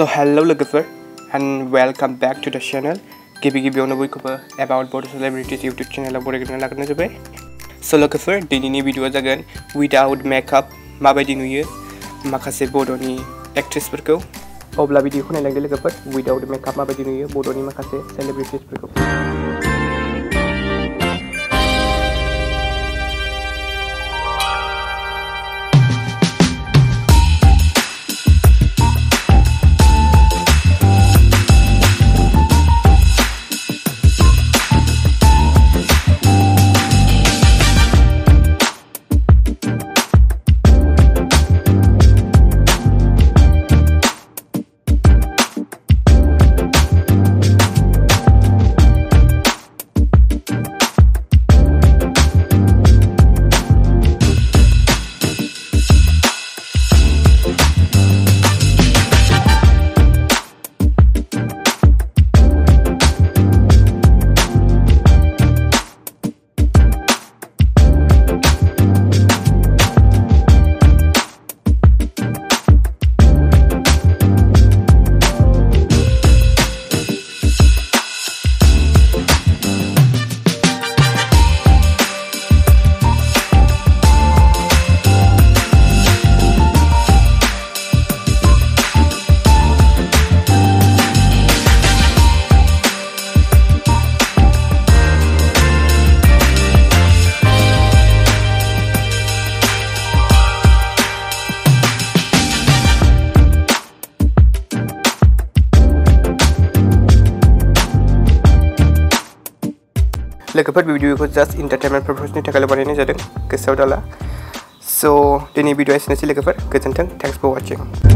So hello लोगोफोर and welcome back to the channel गिबि गिबियावनो बयखौबो about बड' celebrities YouTube चेनेलाव बरायग्रोना लाग्रोनाय जाबाय स' लोगोफोर दिनैनि भिडिअ'आ जागोन without makeup माबायदि नुयो माखासे बड'नि एक्ट्रेसफोरखौ अब्ला भिडिअ'खौ नायलांदो लोगोफोर without makeup माबायदि नुयो बड'नि माखासे celebritiesफोरखौ लोगोफोर भिडिअखौ जास्ट इन्टारटेनमेन्ट पारपसनि थाखायल' बानायनाय जादों गोसोआव दाला स' दिनै भिडिअ एसेनोसै लोगोफोर गोजोन्थों थेंक्स फर वाचिं